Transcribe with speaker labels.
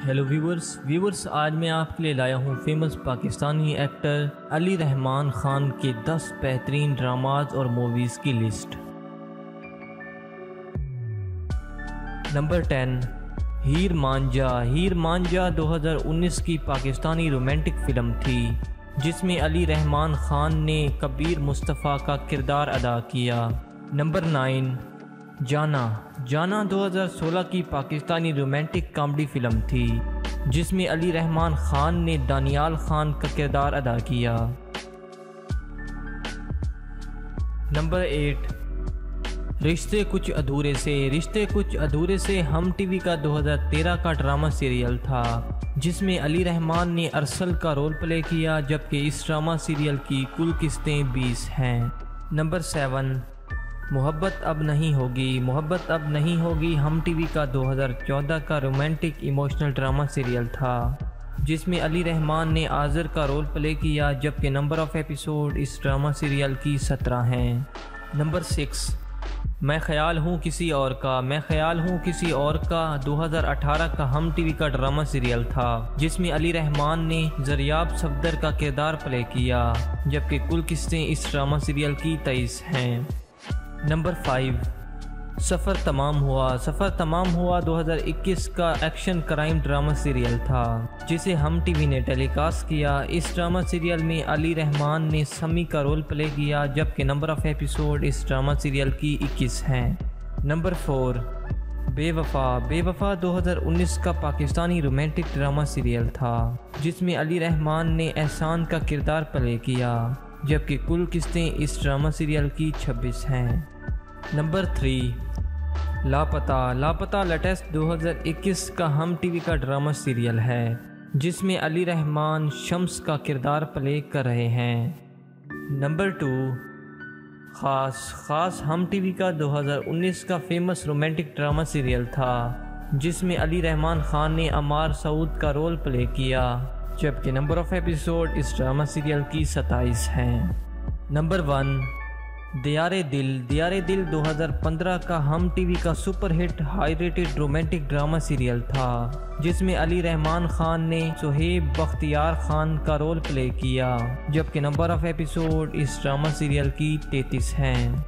Speaker 1: Hello viewers viewers आज मैं आपके लिए लाया हूँ फ़ेमस पाकिस्तानी एक्टर अली रहमान खान के 10 बेहतरीन ड्रामाज और मूवीज़ की लिस्ट नंबर 10 हीर मांझा हीर मांझा 2019 की पाकिस्तानी रोमांटिक फ़िल्म थी, जिसमें अली रहमान खान ने कबीर मुस्तफ़ा का किरदार अदा किया। नंबर नाइन जाना। जाना 2016 की पाकिस्तानी रोमांटिक कॉमेडी फ़िल्म थी, जिसमें अली रहमान खान ने दानियाल खान का किरदार अदा किया। नंबर एट, रिश्ते कुछ अधूरे से। रिश्ते कुछ अधूरे से हम टीवी का 2013 का ड्रामा सीरियल था, जिसमें अली रहमान ने अरसल का रोल प्ले किया, जबकि इस ड्रामा सीरियल की कुल किस्तें 20 हैं। नंबर सेवन मोहब्बत अब नहीं होगी। मोहब्बत अब नहीं होगी। हम टीवी का 2014 का रोमांटिक इमोशनल ड्रामा सीरियल था, जिसमें अली रहमान ने आज़र का रोल प्ले किया, जबकि नंबर ऑफ़ एपिसोड इस ड्रामा सीरियल की सत्रह हैं। नंबर सिक्स, मैं ख्याल हूँ किसी और का। मैं ख्याल हूँ किसी और का। 2018 का हम टीवी का ड्रामा सीरियल था, जिसमें अली रहमान ने जरियाब सफदर का किरदार प्ले किया, जबकि कुल किस्तें इस ड्रामा सीरियल की तेईस हैं। नंबर फाइव, सफ़र तमाम हुआ। सफ़र तमाम हुआ 2021 का एक्शन क्राइम ड्रामा सीरियल था, जिसे हम टीवी ने टेलीकास्ट किया। इस ड्रामा सीरियल में अली रहमान ने समी का रोल प्ले किया, जबकि नंबर ऑफ़ एपिसोड इस ड्रामा सीरियल की 21 हैं। नंबर फोर, बेवफा। बेवफा 2019 का पाकिस्तानी रोमांटिक ड्रामा सीरियल था, जिसमें अली रहमान ने एहसान का किरदार प्ले किया। जबकि कुल किस्तें इस ड्रामा सीरियल की 26 हैं। नंबर थ्री, लापता। लापता लेटेस्ट 2021 का हम टीवी का ड्रामा सीरियल है, जिसमें अली रहमान शम्स का किरदार प्ले कर रहे हैं। नंबर टू, ख़ास। ख़ास हम टीवी का 2019 का फ़ेमस रोमांटिक ड्रामा सीरियल था, जिसमें अली रहमान खान ने अमार सऊद का रोल प्ले किया। जबकि नंबर ऑफ़ एपिसोड इस ड्रामा सीरियल की सताईस हैं। नंबर वन, दियारे दिल। दियारे दिल 2015 का हम टीवी का super hit high rated romantic drama serial था, जिसमें अली रहमान खान ने सुहेब बख्तियार खान का रोल प्ले किया, जबकि नंबर ऑफ़ एपिसोड इस ड्रामा सीरियल की 33 हैं।